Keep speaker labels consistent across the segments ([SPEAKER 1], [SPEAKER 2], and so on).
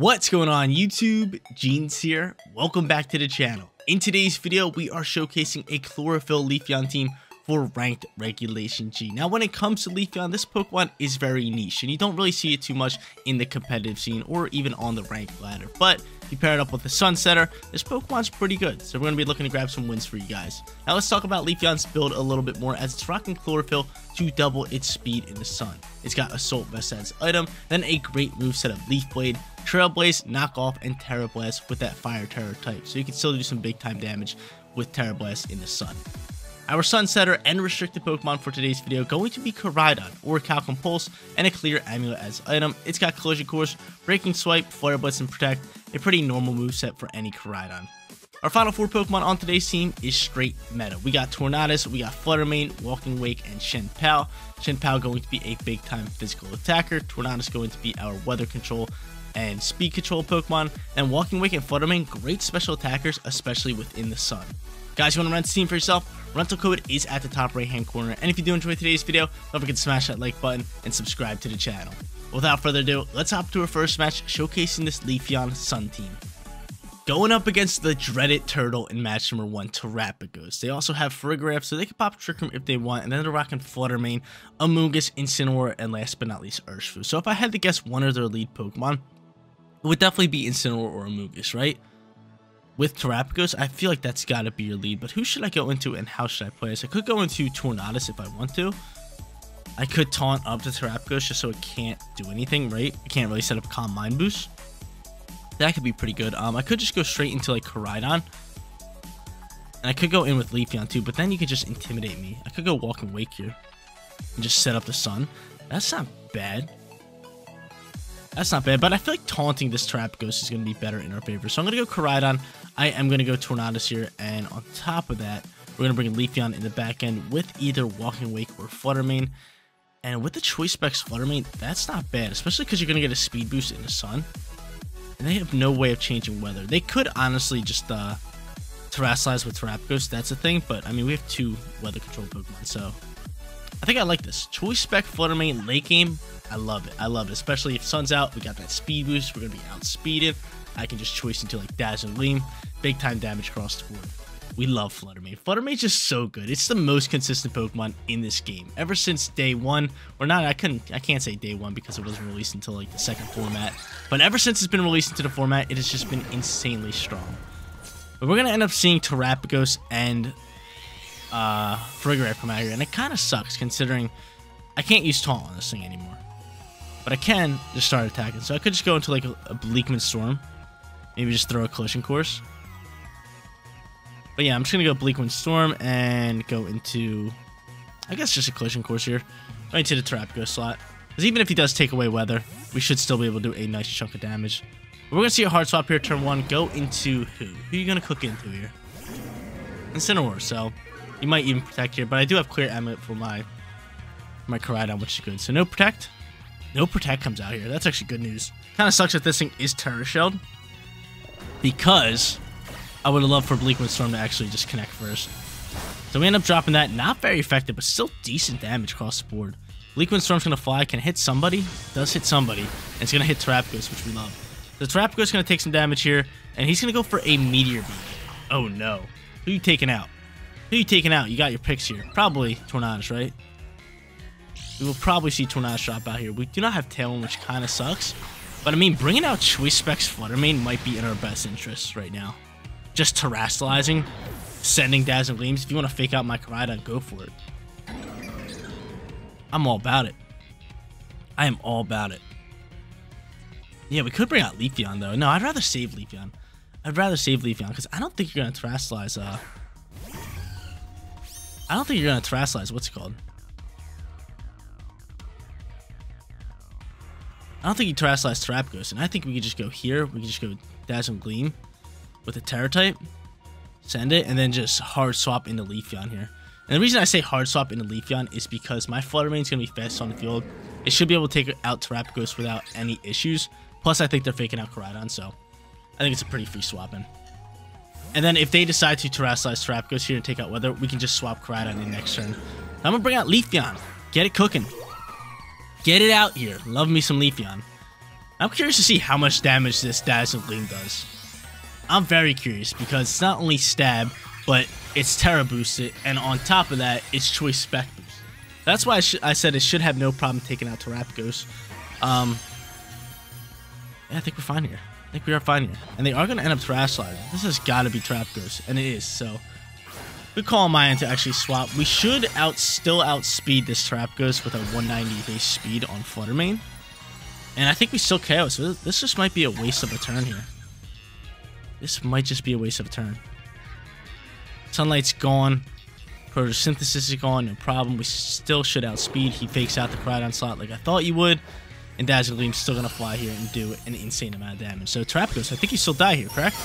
[SPEAKER 1] What's going on YouTube? Jeans here. Welcome back to the channel. In today's video, we are showcasing a Chlorophyll Leafeon team for ranked regulation G. Now when it comes to Leafeon, this Pokemon is very niche and you don't really see it too much in the competitive scene or even on the ranked ladder. But if you pair it up with the Sunsetter, this Pokemon's pretty good. So we're going to be looking to grab some wins for you guys. Now let's talk about Leafeon's build a little bit more as it's rocking Chlorophyll to double its speed in the sun. It's got Assault Vest as item, then a great move set of Leaf Blade, Trail Blaze, Knockoff, and Tera Blast with that Fire Tera type. So you can still do some big time damage with Tera Blast in the sun. Our Sunsetter and restricted Pokemon for today's video going to be Koraidon, Orichalcum Pulse, and a Clear Amulet as item. It's got Collision Course, Breaking Swipe, Flare Blitz, and Protect, a pretty normal move set for any Koraidon. Our final four Pokemon on today's team is straight meta. We got Tornadus, we got Flutter Mane, Walking Wake, and Chien-Pao. Shen Pao going to be a big time physical attacker. Tornadus going to be our weather control and speed control Pokemon. And Walking Wake and Flutter Mane, great special attackers, especially within the sun. Guys, you want to rent the team for yourself? Rental code is at the top right hand corner. And if you do enjoy today's video, don't forget to smash that like button and subscribe to the channel. Without further ado, let's hop to our first match showcasing this Leafeon Sun team. Going up against the dreaded turtle in match number one, Terapagos. They also have Farigiraf, so they can pop Trick Room if they want, and then they're rocking Flutter Mane, Amoonguss, Incineroar, and last but not least, Urshifu. So if I had to guess one of their lead Pokemon, it would definitely be Incineroar or Amoonguss, right? with Terapagos, I feel like that's got to be your lead. But who should I go into and how should I play this? I could go into Tornadus if I want to. I could taunt up to Terapagos just so it can't do anything, right? It can't really set up Calm Mind Boost. That could be pretty good. Um, I could just go straight into like Koraidon. And I could go in with Leafeon too, but then you could just intimidate me. I could go Walking Wake here. And just set up the sun. That's not bad. That's not bad, but I feel like taunting this Terapagos is going to be better in our favor. So I'm going to go Koraidon. I am going to go Tornadus here, and on top of that, we're going to bring Leafeon in the back end with either Walking Wake or Flutter Mane. And with the Choice Specs Flutter Mane, that's not bad, especially because you're going to get a speed boost in the sun. And they have no way of changing weather. They could honestly just uh, Terastallize with Terapagos, that's a thing, but I mean, we have two weather control Pokemon, so I think I like this. Choice Spec Flutter Mane late game, I love it. I love it, especially if sun's out, we got that speed boost, we're going to be outspeeded. I can just choice into like Dazzling Gleam, big time damage across the board. We love Flutter Mane. Flutter Mane's just so good. It's the most consistent Pokemon in this game. Ever since day one, or not, I couldn't, I can't say day one because it wasn't released until like the second format. But ever since it's been released into the format, it has just been insanely strong. But we're gonna end up seeing Terapagos and uh, out here, and it kind of sucks considering I can't use Taunt on this thing anymore. But I can just start attacking. So I could just go into like a, a Bleakwind Storm. Maybe just throw a Collision Course. But yeah, I'm just to go Bleakwind Storm and go into, I guess just a Collision Course here. Going to the Terapagos slot. Because even if he does take away Weather, we should still be able to do a nice chunk of damage. We're to see a hard swap here, turn one. Go into who? Who are you to cook into here? Incineroar, so you might even protect here. But I do have Clear Amulet for my, my Koraidon, which is good. So no Protect. No Protect comes out here. That's actually good news. Kind of sucks that this thing is Tera Shelled. Because I would have loved for Bleakwind Storm to actually just connect first. So we end up dropping that. Not very effective, but still decent damage across the board. Bleakwind Storm's going to fly, can hit somebody, does hit somebody, and it's going to hit Terapagos, which we love. The Terapagos going to take some damage here, and he's going to go for a Meteor Beam. Oh no. Who are you taking out? Who you taking out? You got your picks here. Probably Tornadus, right? We will probably see Tornadus drop out here. We do not have Tailwind, which kind of sucks. But I mean, bringing out Choice Specs Flutter Mane might be in our best interest right now. Just terastallizing, sending Dazzling Gleams. If you want to fake out my Koraidon, go for it. I'm all about it. I am all about it. Yeah, we could bring out Leafeon, though. No, I'd rather save Leafeon. I'd rather save Leafeon, because I don't think you're going to terastallize, uh... I don't think you're going to terastallize, what's it called? I don't think you terastallize Terapagos, and I think we could just go here. We could just go Dazzling Gleam with a Tera type, send it, and then just hard swap into Leafeon here. And the reason I say hard swap into Leafeon is because my Flutter Mane's going to be fast on the field. It should be able to take out Terapagos without any issues. Plus, I think they're faking out Koraidon, so I think it's a pretty free swapping. And then if they decide to terastallize Terapagos here and take out Weather, we can just swap Koraidon in the next turn. I'm going to bring out Leafeon. Get it cooking. Get it out here. Love me some Leafeon. I'm curious to see how much damage this Dazzling Gleam does. I'm very curious because it's not only stab, but it's Tera boosted, and on top of that, it's choice spec boosted. That's why I, I said it should have no problem taking out Terapagos. Um, yeah, I think we're fine here. I think we are fine here. And they are going to end up Terastallizing. This has got to be Terapagos, and it is, so... Good call end to actually swap. We should out still outspeed this Terapagos with a 190 base speed on Flutter Mane. And I think we still KO, so this just might be a waste of a turn here. This might just be a waste of a turn. Sunlight's gone. Photosynthesis is gone, no problem. We still should outspeed. He fakes out the Koraidon slot like I thought you would. And Dazzling Gleam's still going to fly here and do an insane amount of damage. So Terapagos, I think you still die here, correct?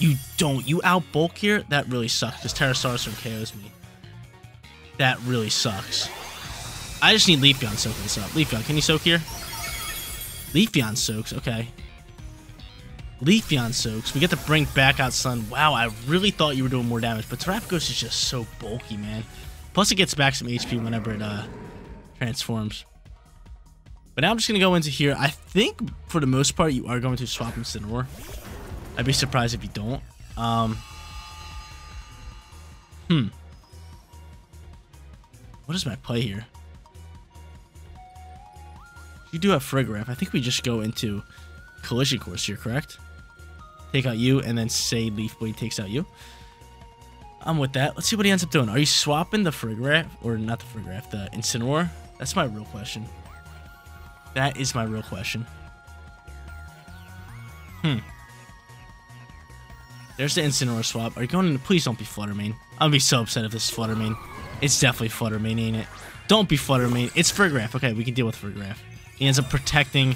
[SPEAKER 1] You don't. You out bulk here? That really sucks because Tera Starstorm KOs me. That really sucks. I just need Leafeon soaking this up. Leafeon, can you soak here? Leafeon soaks, okay. Leafeon soaks. We get to bring back out Sun. Wow, I really thought you were doing more damage, but Terapagos is just so bulky, man. Plus, it gets back some HP whenever it uh, transforms. But now I'm just going to go into here. I think, for the most part, you are going to swap Incineroar. I'd be surprised if you don't. Um, hmm. What is my play here? You do have Farigiraf. I think we just go into Collision Course here, correct? take out you, and then say Leaf Blade takes out you. I'm with that. Let's see what he ends up doing. Are you swapping the Farigiraf, or not the Farigiraf, the Incineroar? That's my real question. That is my real question. Hmm. There's the Incineroar swap. Are you going into... Please don't be Flutter Mane. I'll be so upset if this is Flutter Mane. It's definitely Flutter Mane, ain't it? Don't be Flutter Mane. It's Farigiraf. Okay, we can deal with Farigiraf. He ends up protecting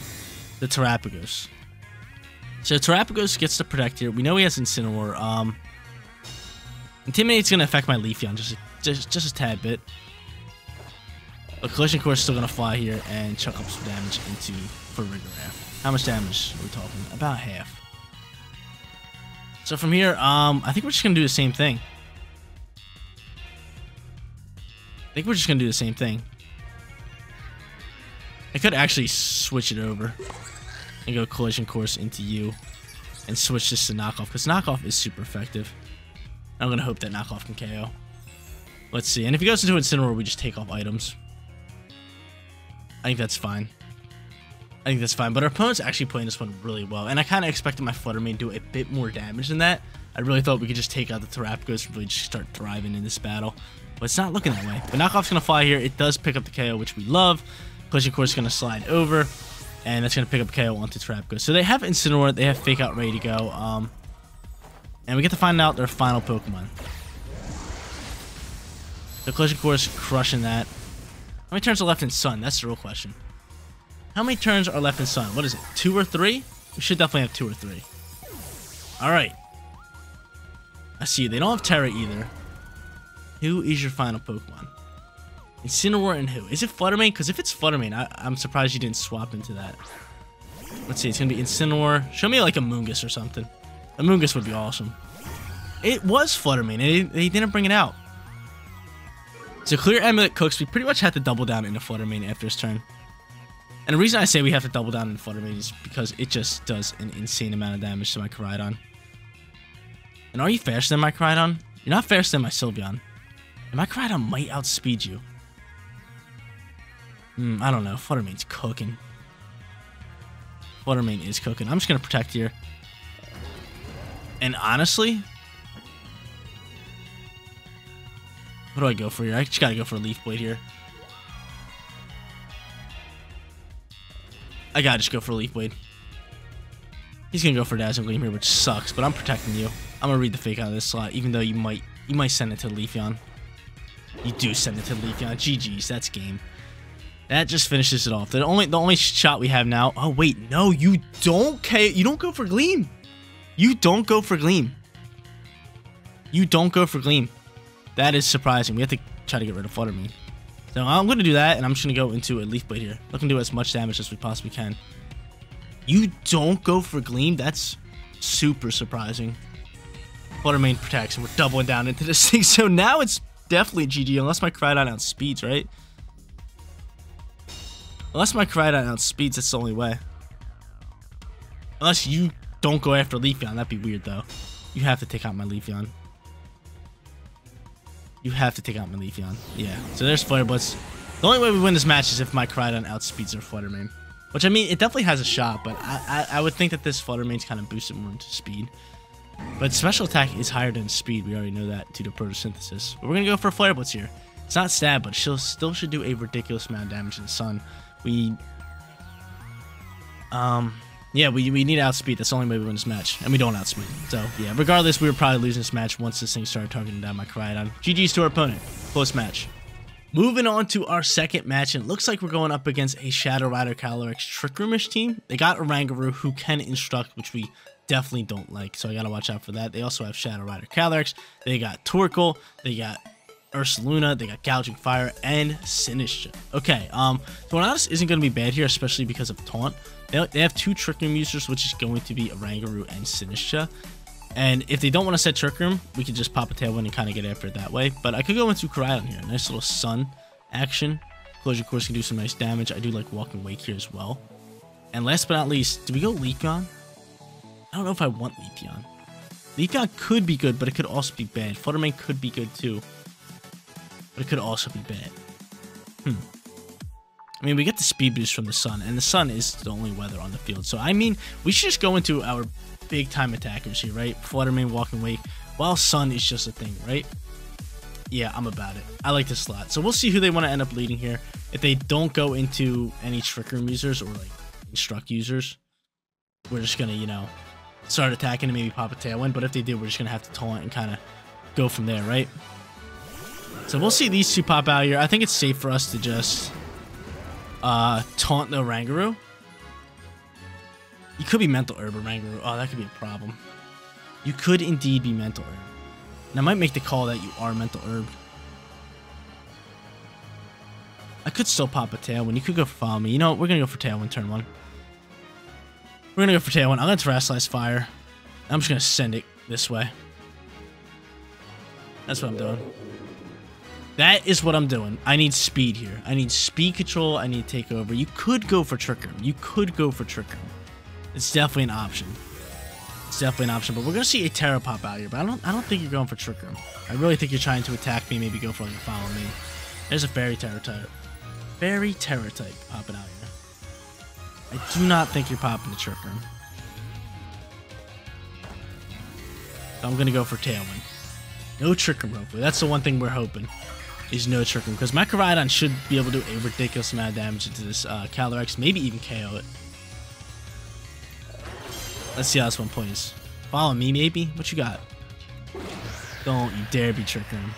[SPEAKER 1] the Terapagos. So Terapagos gets to protect here. We know he has Incineroar. Um, Intimidate's going to affect my Leafeon just, just, just a tad bit. But Collision Course is still to fly here and chuck up some damage into for Farigiraf. How much damage are we talking? About half. So from here, um, I think we're just to do the same thing. I think we're just to do the same thing. I could actually switch it over and go collision course into you and switch this to knockoff because knockoff is super effective. I'm gonna hope that knockoff can KO. Let's see. And if he goes into Incineroar, we just take off items. I think that's fine. I think that's fine. But our opponent's actually playing this one really well. And I kind of expected my Flutter Mane to do a bit more damage than that. I really thought we could just take out the Terapagos and really just start thriving in this battle. But it's not looking that way. But Knockoff's going to fly here. It does pick up the KO, which we love. Collision Course is going to slide over. And that's going to pick up KO onto Terapagos. So they have Incineroar, they have Fake Out ready to go. Um, and we get to find out their final Pokemon. The Collision Course crushing that. How many turns are left in Sun? That's the real question. How many turns are left in Sun? What is it? Two or three? We should definitely have two or three. Alright. I see. They don't have Tera either. Who is your final Pokemon? Incineroar and who? Is it Flutter Mane? Because if it's Flutter Mane, I am surprised you didn't swap into that. Let's see, it's going to be Incineroar. Show me like Amoonguss or something. Amoonguss would be awesome. It was Flutter Mane, they didn't bring it out. So clear Amulet Cooks, we pretty much had to double down into Flutter Mane after his turn. And the reason I say we have to double down into Flutter Mane is because it just does an insane amount of damage to my Koraidon. And are you faster than my Koraidon? You're not faster than my Sylveon. And my Koraidon might outspeed you. Hmm, I don't know. Flutter Mane's cooking. Flutter Mane is cooking. I'm just going to protect here. And honestly... What do I go for here? I just got to go for a Leaf Blade here. I gotta just go for a Leaf Blade. He's gonna go for Dazzling Gleam here, which sucks, but I'm protecting you. I'm gonna read the fake out of this slot, even though you might you might send it to Leafeon. You do send it to Leafeon. GG's, that's game. That just finishes it off. The only the only shot we have now. Oh wait, no, you don't K you don't go for Gleam. You don't go for Gleam. You don't go for Gleam. That is surprising. We have to try to get rid of Flutter Mane. So I'm going to do that, and I'm just going to go into a Leaf Blade here. Looking to do as much damage as we possibly can. You don't go for Gleam? That's super surprising. Flutter Mane protects, and we're doubling down into this thing. So now it's definitely GG, unless my Koraidon outspeeds, right? Unless my Koraidon outspeeds, that's the only way. Unless you don't go after Leafeon. That'd be weird, though. You have to take out my Leafeon. You have to take out my Leafeon. Yeah. So there's Flare Blitz. The only way we win this match is if my Koraidon outspeeds our Flutter Mane. Which, I mean, it definitely has a shot, but I, I, I would think that this Flutter Mane's kind of boosted more into speed. But special attack is higher than speed. We already know that due to photosynthesis. But we're going to go for Flare Blitz here. It's not stab, but she'll still should do a ridiculous amount of damage in the sun. We... Um... Yeah, we, we need outspeed. That's the only way we win this match. And we don't outspeed. So, yeah, regardless, we were probably losing this match once this thing started targeting down my Koraidon. GG's to our opponent. Close match. Moving on to our second match, and it looks like we're going up against a Shadow Rider Calyrex Trick Roomish team. They got Oranguru who can instruct, which we definitely don't like, so I gotta watch out for that. They also have Shadow Rider Calyrex. They got Torkoal. They got Ursaluna, they got Gouging Fire, and Sinistcha. Okay, um, Tornadus isn't to be bad here, especially because of Taunt. They, have two Trick Room users, which is going to be Oranguru and Sinistcha. And if they don't want to set Trick Room, we could just pop a Tailwind and kind of get after it that way. But I could go into Koraidon here. Nice little Sun action. Collision Course can do some nice damage. I do like Walking Wake here as well. And last but not least, do we go Leafeon? I don't know if I want Leafeon. Leafeon could be good, but it could also be bad. Flutter Mane could be good too. But it could also be bad. I mean, we get the speed boost from the sun, and the sun is the only weather on the field. So, I mean, we should just go into our big time attackers here, right? Flutter Mane, Walking Wake, while sun is just a thing, right? Yeah, I'm about it. I like this slot. So we'll see who they want to end up leading here. If they don't go into any Trick Room users or like Instruct users, we're just going to, you know, start attacking and maybe pop a Tailwind. But if they do, we're just going to have to taunt and kind of go from there, right? So we'll see these two pop out here. I think it's safe for us to just uh, taunt the Oranguru. You could be Mental Herb Oranguru. Oh, that could be a problem. You could indeed be Mental Herb. And I might make the call that you are Mental Herb. I could still pop a Tailwind. You could go for Follow Me. You know what? We're going to go for Tailwind turn one. We're going to go for Tailwind. I'm going to Terastallize Fire. I'm just going to send it this way. That's what I'm doing. That is what I'm doing. I need speed here. I need speed control. I need takeover. You could go for Trick Room. You could go for Trick Room. It's definitely an option. It's definitely an option. But we're gonna see a Tera pop out here. But I don't. I don't think you're going for Trick Room. I really think you're trying to attack me. Maybe go for like a follow me. There's a Fairy Tera type. Fairy Tera type popping out here. I do not think you're popping the Trick Room. I'm gonna go for Tailwind. No Trick Room, hopefully. That's the one thing we're hoping is no Trick Room. Because my Koraidon should be able to do a ridiculous amount of damage into this uh, Calyrex. Maybe even KO it. Let's see how this one plays. Follow me, maybe? What you got? Don't you dare be Trick Room.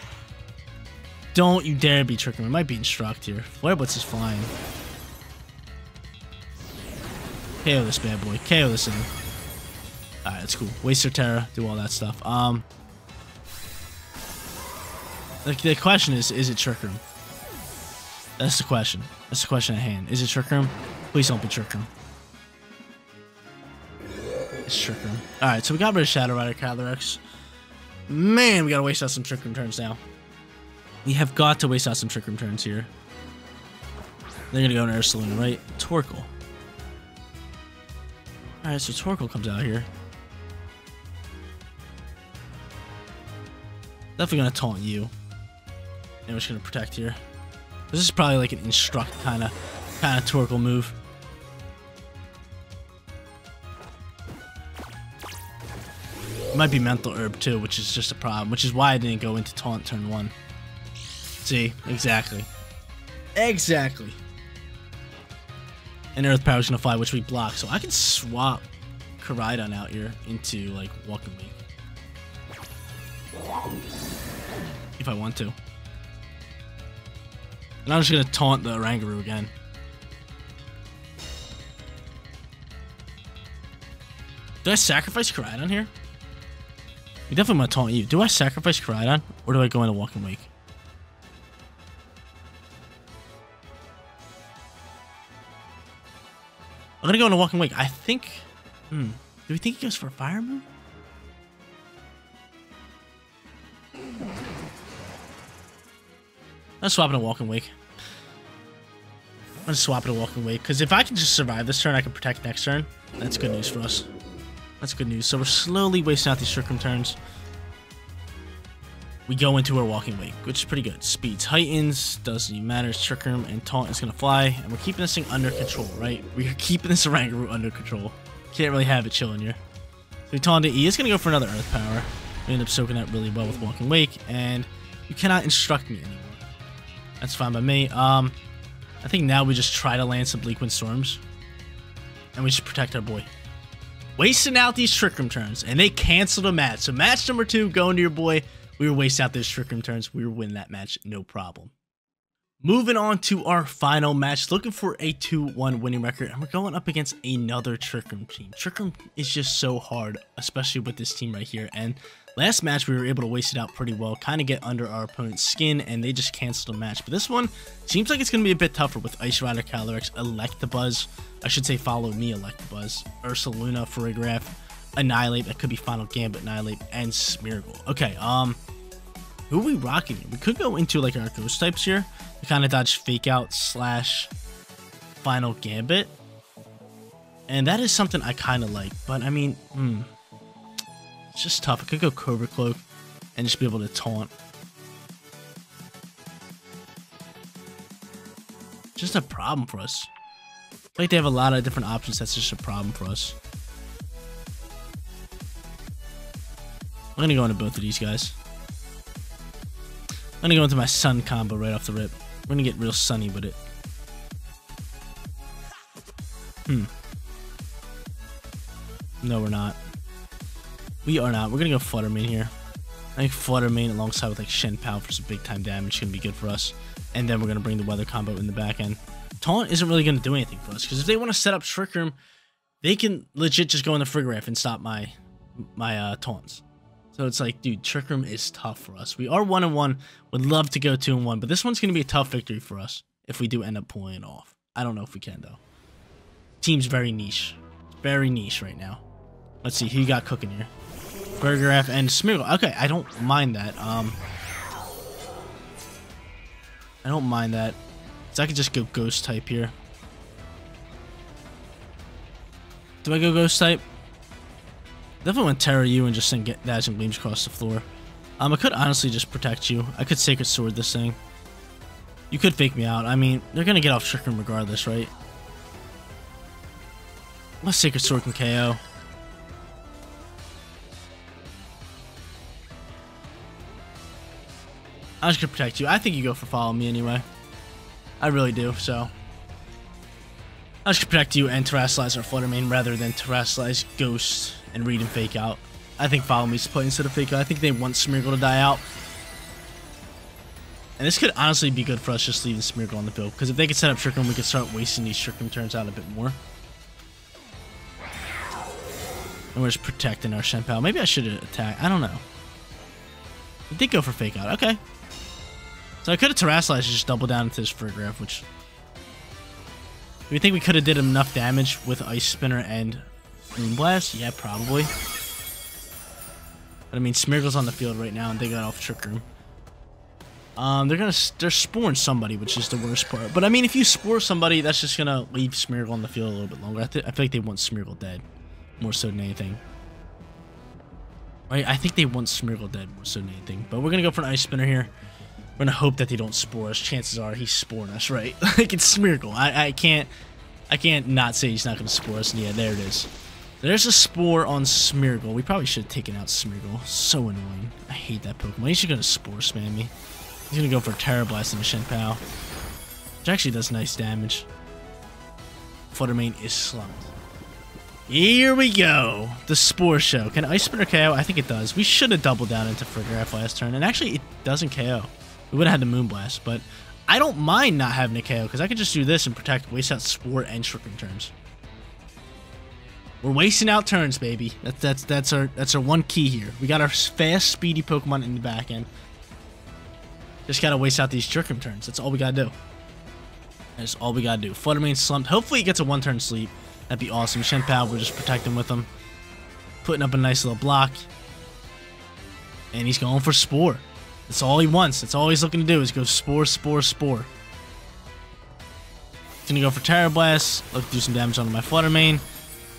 [SPEAKER 1] Don't you dare be Trick Room. It might be Instruct here. Flare Blitz is flying. KO this bad boy. KO this thing. Alright, that's cool. Waster Tera, do all that stuff. Um, the, the question is, is it Trick Room? That's the question. That's the question at hand. Is it Trick Room? Please don't be Trick Room. It's Trick Room. Alright, so we got rid of Shadow Rider Calyrex. Man, we gotta waste out some Trick Room turns now. We have got to waste out some Trick Room turns here. They're gonna go into Saloon, right? Torkoal. Alright, so Torkoal comes out here. Definitely gonna taunt you. And we're just gonna protect here. This is probably like an instruct kind of kind of Torkoal move. It might be mental herb too, which is just a problem, which is why I didn't go into taunt turn one. See, exactly. Exactly. And Earth Power's gonna fly, which we block. So I can swap Koraidon out here into like Walking Wake. If I want to. And I'm just gonna taunt the Oranguru again. Do I sacrifice Koraidon here? You definitely want to taunt you. Do I sacrifice Koraidon? Or do I go into Walking Wake? I'm gonna go into Walking Wake. I think... Hmm. Do we think he goes for Fire move? I'm swapping a Walking Wake. I'm gonna swap it to Walking Wake, because if I can just survive this turn, I can protect next turn. That's good news for us. That's good news. So we're slowly wasting out these Room turns. We go into our Walking Wake, which is pretty good. Speed tightens, doesn't even matter. Trick and Taunt is gonna fly, and we're keeping this thing under control, right? We're keeping this Oranguru under control. Can't really have it chilling here. So we taunt it. He is gonna go for another Earth Power. We end up soaking that really well with Walking Wake, and you cannot instruct me anymore. That's fine by me. Um, I think now we just try to land some Wind Storms, and we just protect our boy. Wasting out these Trick Room turns, and they canceled a match. So match number two, going to your boy. We were wasting out those Trick Room turns. We were winning that match, no problem. Moving on to our final match, looking for a 2-1 winning record, and we're going up against another Trick Room team. Trick Room is just so hard, especially with this team right here, and Last match, we were able to waste it out pretty well, kind of get under our opponent's skin, and they just canceled the match. But this one seems like it's going to be a bit tougher with Ice Rider, Calyrex, Electabuzz. I should say follow me, Electabuzz. Ursaluna, Farigiraf, Annihilape, that could be Final Gambit, Annihilape, and Smeargle. Okay, um, who are we rocking? We could go into like our ghost types here to kind of dodge Fake Out slash Final Gambit. And that is something I kind of like, but I mean, hmm. It's just tough. I could go Cobra Cloak and just be able to taunt. Just a problem for us. like they have a lot of different options. That's just a problem for us. I'm gonna go into both of these guys. I'm gonna go into my sun combo right off the rip. We're gonna get real sunny with it. Hmm. No, we're not. We are not. We're to go Flutter Mane here. I think Flutter Mane alongside with like Chien-Pao for some big time damage to be good for us. And then we're to bring the Weather combo in the back end. Taunt isn't really to do anything for us because if they want to set up Trick Room, they can legit just go in the Farigiraf and stop my my uh, taunts. So it's like, dude, Trick Room is tough for us. We are one and one. Would love to go two and one, but this one's going to be a tough victory for us if we do end up pulling it off. I don't know if we can though. Team's very niche, very niche right now. Let's see who you got cooking here. Farigiraf and Smeargle. Okay, I don't mind that. Um, I don't mind that. So I could just go Ghost type here. Do I go Ghost type? Definitely want Tera you and just send get Dazzling Gleams across the floor. Um, I could honestly just protect you. I could Sacred Sword this thing. You could fake me out. I mean, they're gonna get off Trick Room regardless, right? My Sacred Sword can KO. I'm just gonna protect you. I think you go for follow me anyway. I really do, so. I just gonna protect you and Terastallize our Flutter Mane rather than Terastallize Ghost and read and fake out. I think follow me's play instead of fake out. I think they want Smeargle to die out. And this could honestly be good for us just leaving Smeargle on the field. Because if they could set up Trick Room, we could start wasting these Trick Room turns out a bit more. And we're just protecting our Chien-Pao. Maybe I should attack. I don't know. He did go for fake out. Okay. So I could have Terastallized just double down into this Farigiraf, which... We think we could have did enough damage with Ice Spinner and Moonblast? Yeah, probably. But I mean, Smeargle's on the field right now, and they got off Trick Room. Um, they're gonna they're sporing somebody, which is the worst part. But I mean, if you spore somebody, that's just gonna leave Smeargle on the field a little bit longer. I, I feel like they want Smeargle dead more so than anything. Right? I think they want Smeargle dead more so than anything. But we're gonna go for an Ice Spinner here. We're gonna hope that they don't spore us. Chances are he's sporing us, right? like it's Smeargle. I, I can't I can't not say he's not gonna spore us. And yeah, there it is. There's a spore on Smeargle. We probably should have taken out Smeargle. So annoying. I hate that Pokemon. He's just gonna spore spam me. He's gonna go for Tera Blast a Chien-Pao. Which actually does nice damage. Flutter Mane is slumped. Here we go. The Spore Show. Can Ice Spinner KO? I think it does. We should have doubled down into Farigiraf last turn. And actually, it doesn't KO. We would have had the Moonblast, but I don't mind not having a KO because I could just do this and protect, waste out Spore and Room turns. We're wasting out turns, baby. That's that's that's our that's our one key here. We got our fast, speedy Pokemon in the back end. Just gotta waste out these Room turns. That's all we gotta do. That's all we gotta do. Flutter Mane slumped. Hopefully he gets a one-turn sleep. That'd be awesome. Chien-Pao, we're just protecting with him. Putting up a nice little block. And he's going for Spore. That's all he wants. That's all he's looking to do is go spore, spore, spore. gonna go for Tera Blast. Look, do some damage on my Flutter Mane.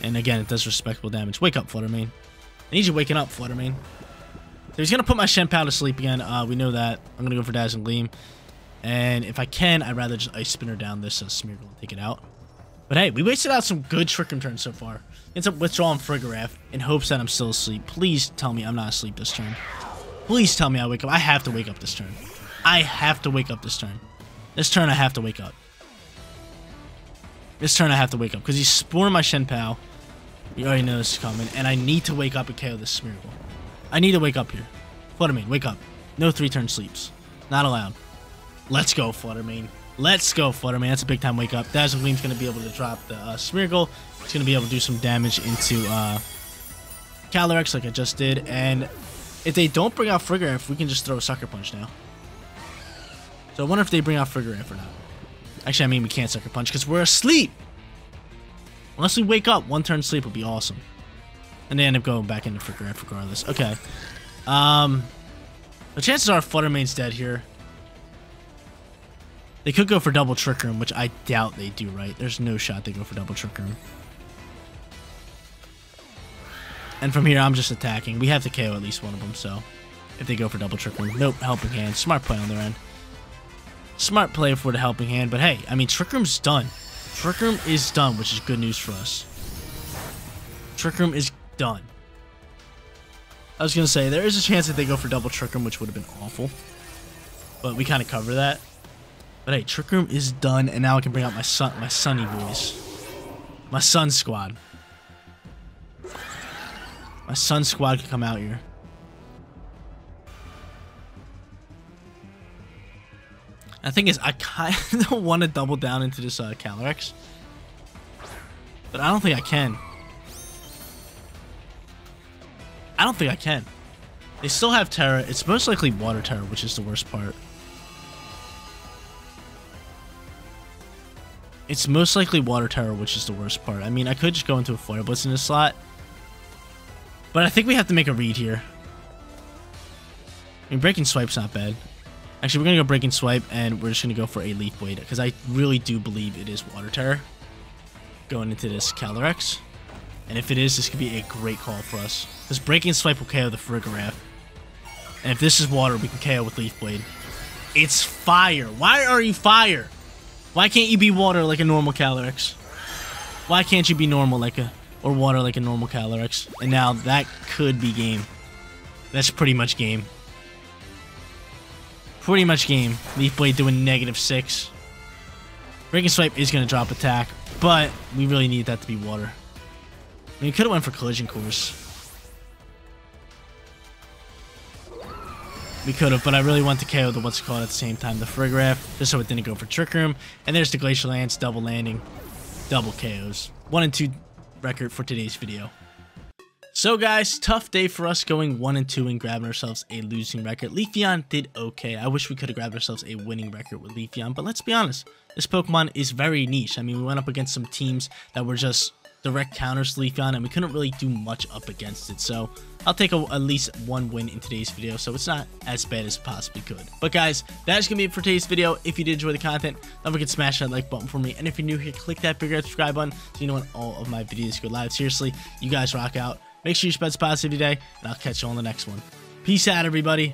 [SPEAKER 1] And again, it does respectable damage. Wake up, Flutter Mane. I need you waking up, Flutter Mane. So he's gonna put my Chien-Pao to sleep again. Uh, we know that. I'm gonna go for Dazzling Gleam. And if I can, I'd rather just Ice Spinner down this uh, Smeargle and take it out. But hey, we wasted out some good Trick Room turns so far. Ends up withdrawing Farigiraf in hopes that I'm still asleep. Please tell me I'm not asleep this turn. Please tell me I wake up. I have to wake up this turn. I have to wake up this turn. This turn I have to wake up. This turn I have to wake up because he's sporing my Chien-Pao. You already know this is coming. And I need to wake up and KO this Smeargle. I need to wake up here. Flutter Mane, wake up. No three-turn sleeps. Not allowed. Let's go, Flutter Mane. Let's go, Flutter Mane. That's a big time wake up. Dazzle Gleam's going to be able to drop the uh, Smeargle. It's going to be able to do some damage into uh, Calyrex like I just did. And if they don't bring out Farigiraf, we can just throw a Sucker Punch now. So I wonder if they bring out Farigiraf or not. Actually, I mean, we can't Sucker Punch because we're asleep. Unless we wake up, one turn sleep would be awesome. And they end up going back into Farigiraf regardless. Okay. Um, the chances are Flutter Mane's dead here. They could go for double Trick Room, which I doubt they do, right? There's no shot they go for double Trick Room. And from here, I'm just attacking. We have to KO at least one of them, so... If they go for double Trick Room. Nope, Helping Hand. Smart play on their end. Smart play for the Helping Hand, but hey, I mean, Trick Room's done. Trick Room is done, which is good news for us. Trick Room is done. I was going to say, there is a chance that they go for double Trick Room, which would have been awful. But we kind of cover that. But hey, Trick Room is done, and now I can bring out my sun, my Sunny boys. My Sun Squad. My Sun Squad can come out here. The thing is, I kind of want to double down into this uh, Calyrex. But I don't think I can. I don't think I can. They still have Tera. It's most likely Water Tera, which is the worst part. It's most likely Water Tera, which is the worst part. I mean, I could just go into a Flare Blitz in this slot. But I think we have to make a read here. I mean, Breaking Swipe's not bad. Actually, we're going to go Breaking Swipe, and we're just going to go for a Leaf Blade, because I really do believe it is Water Tera going into this Calyrex. And if it is, this could be a great call for us. Because Breaking Swipe will KO the Farigiraf. And if this is Water, we can KO with Leaf Blade. It's Fire. Why are you Fire? Why can't you be Water like a normal Calyrex? Why can't you be normal like a... Or Water like a normal Calyrex? And now that could be game. That's pretty much game. Pretty much game. Leaf Blade doing negative six. Breaking Swipe is going to drop attack, but we really need that to be water. I mean, we could have went for Collision Course. We could have, but I really want to KO the what's called at the same time, the Farigiraf, just so it didn't go for Trick Room. And there's the Glacial Lance, double landing, double KOs. One and two record for today's video. So guys, tough day for us going 1 and 2 and grabbing ourselves a losing record. Leafeon did okay. I wish we could have grabbed ourselves a winning record with Leafeon, but let's be honest, this Pokemon is very niche. I mean, we went up against some teams that were just direct counters to Leafeon, and we couldn't really do much up against it. So I'll take a, at least one win in today's video, so it's not as bad as possibly could. But guys, that is going to be it for today's video. If you did enjoy the content, don't forget to smash that like button for me. And if you're new here, click that big red subscribe button so you know when all of my videos go live. Seriously, you guys rock out. Make sure you spread positive today, and I'll catch you on the next one. Peace out, everybody.